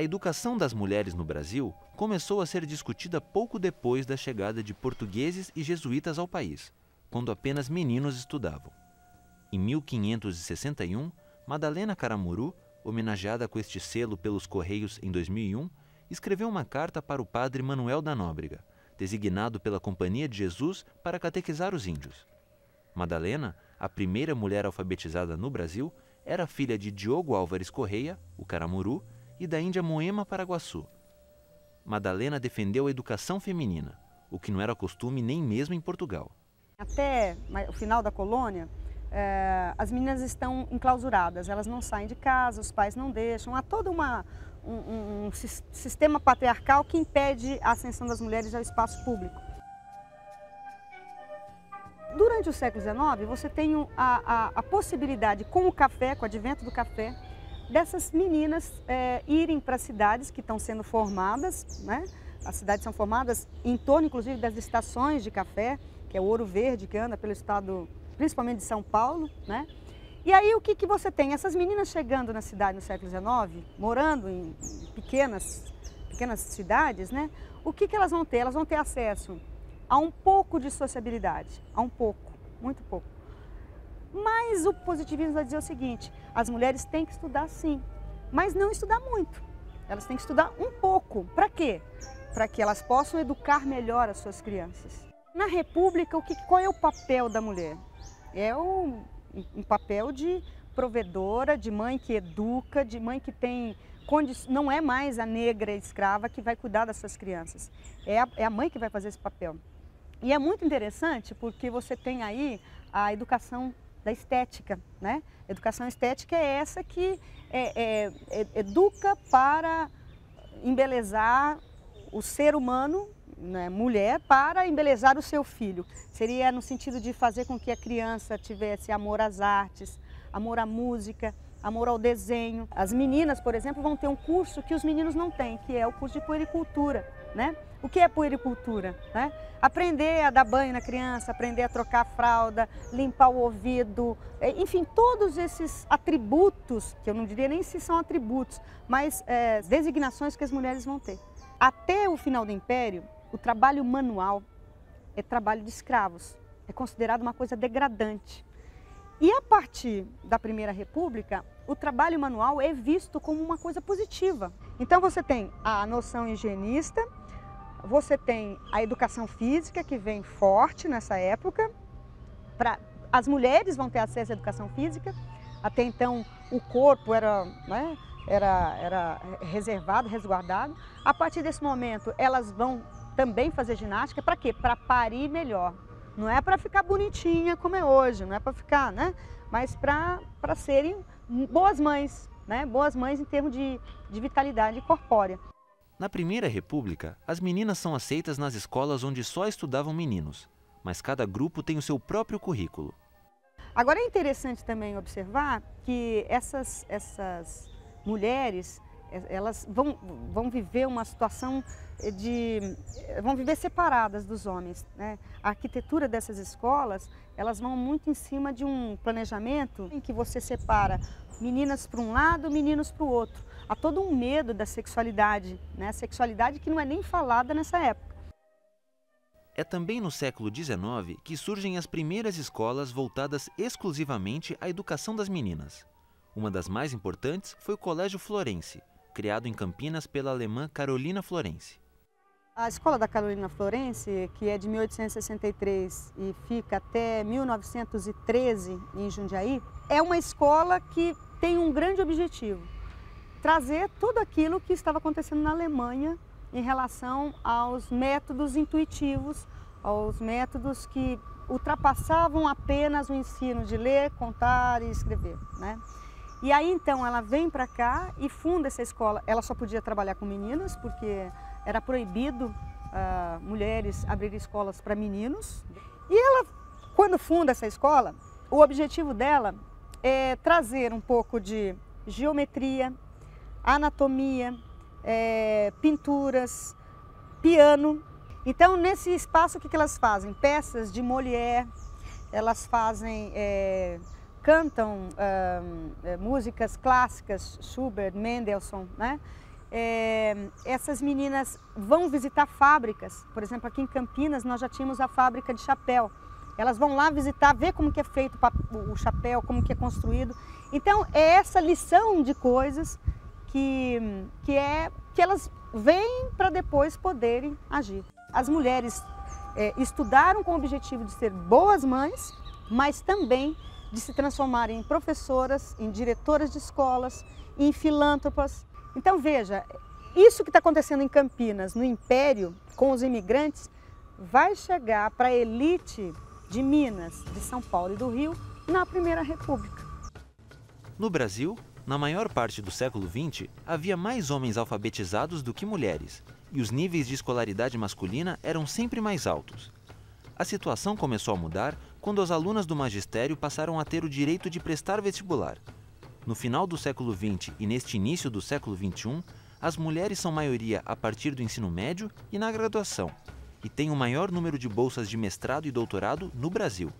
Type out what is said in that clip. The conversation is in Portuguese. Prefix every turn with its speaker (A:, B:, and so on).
A: A educação das mulheres no Brasil começou a ser discutida pouco depois da chegada de portugueses e jesuítas ao país, quando apenas meninos estudavam. Em 1561, Madalena Caramuru, homenageada com este selo pelos Correios em 2001, escreveu uma carta para o padre Manuel da Nóbrega, designado pela Companhia de Jesus para catequizar os índios. Madalena, a primeira mulher alfabetizada no Brasil, era filha de Diogo Álvares Correia, o Caramuru, e da Índia Moema Paraguaçu. Madalena defendeu a educação feminina, o que não era costume nem mesmo em Portugal.
B: Até o final da colônia, é, as meninas estão enclausuradas, elas não saem de casa, os pais não deixam, há todo uma, um, um, um sistema patriarcal que impede a ascensão das mulheres ao espaço público. Durante o século XIX, você tem a, a, a possibilidade, com o café, com o advento do café, dessas meninas é, irem para cidades que estão sendo formadas, né? As cidades são formadas em torno, inclusive, das estações de café, que é o Ouro Verde, que anda pelo estado, principalmente de São Paulo, né? E aí o que, que você tem? Essas meninas chegando na cidade no século XIX, morando em pequenas, pequenas cidades, né? O que, que elas vão ter? Elas vão ter acesso a um pouco de sociabilidade, a um pouco, muito pouco. Mas o positivismo vai dizer o seguinte: as mulheres têm que estudar sim, mas não estudar muito. Elas têm que estudar um pouco. Para quê? Para que elas possam educar melhor as suas crianças. Na República, o que, qual é o papel da mulher? É um, um papel de provedora, de mãe que educa, de mãe que tem não é mais a negra escrava que vai cuidar das suas crianças. É a, é a mãe que vai fazer esse papel. E é muito interessante porque você tem aí a educação da estética, né? Educação estética é essa que é, é, é, educa para embelezar o ser humano, né, mulher, para embelezar o seu filho. Seria no sentido de fazer com que a criança tivesse amor às artes, amor à música, amor ao desenho. As meninas, por exemplo, vão ter um curso que os meninos não têm, que é o curso de puericultura, né? O que é puericultura? Né? Aprender a dar banho na criança, aprender a trocar a fralda, limpar o ouvido, é, enfim, todos esses atributos, que eu não diria nem se são atributos, mas é, designações que as mulheres vão ter. Até o final do Império, o trabalho manual é trabalho de escravos, é considerado uma coisa degradante. E a partir da Primeira República, o trabalho manual é visto como uma coisa positiva. Então você tem a noção higienista, você tem a educação física que vem forte nessa época. Pra, as mulheres vão ter acesso à educação física. Até então o corpo era, né, era, era reservado, resguardado. A partir desse momento elas vão também fazer ginástica. Para quê? Para parir melhor. Não é para ficar bonitinha como é hoje, não é para ficar, né? Mas para serem boas mães, né? Boas mães em termos de, de vitalidade corpórea.
A: Na Primeira República, as meninas são aceitas nas escolas onde só estudavam meninos, mas cada grupo tem o seu próprio currículo.
B: Agora é interessante também observar que essas, essas mulheres elas vão, vão viver uma situação de vão viver separadas dos homens né? a arquitetura dessas escolas elas vão muito em cima de um planejamento em que você separa meninas para um lado meninos para o outro há todo um medo da sexualidade, né? sexualidade que não é nem falada nessa época.
A: É também no século XIX que surgem as primeiras escolas voltadas exclusivamente à educação das meninas. Uma das mais importantes foi o Colégio Florense, criado em Campinas pela alemã Carolina Florense.
B: A escola da Carolina Florense, que é de 1863 e fica até 1913 em Jundiaí, é uma escola que tem um grande objetivo, trazer tudo aquilo que estava acontecendo na Alemanha em relação aos métodos intuitivos, aos métodos que ultrapassavam apenas o ensino de ler, contar e escrever. Né? E aí então ela vem para cá e funda essa escola. Ela só podia trabalhar com meninas porque era proibido uh, mulheres abrir escolas para meninos. E ela, quando funda essa escola, o objetivo dela é trazer um pouco de geometria, anatomia, é, pinturas, piano. Então, nesse espaço, o que, que elas fazem? Peças de Molière, elas fazem, é, cantam é, músicas clássicas, Schubert, Mendelssohn, né? é, essas meninas vão visitar fábricas. Por exemplo, aqui em Campinas nós já tínhamos a fábrica de chapéu. Elas vão lá visitar, ver como que é feito o chapéu, como que é construído. Então é essa lição de coisas que, que, é, que elas vêm para depois poderem agir. As mulheres é, estudaram com o objetivo de ser boas mães, mas também de se transformarem em professoras, em diretoras de escolas, em filântropas. Então veja, isso que está acontecendo em Campinas, no Império, com os imigrantes, vai chegar para a elite de Minas, de São Paulo e do Rio na Primeira República.
A: No Brasil, na maior parte do século XX, havia mais homens alfabetizados do que mulheres, e os níveis de escolaridade masculina eram sempre mais altos. A situação começou a mudar quando as alunas do magistério passaram a ter o direito de prestar vestibular. No final do século XX e neste início do século XXI, as mulheres são maioria a partir do ensino médio e na graduação, e têm o maior número de bolsas de mestrado e doutorado no Brasil.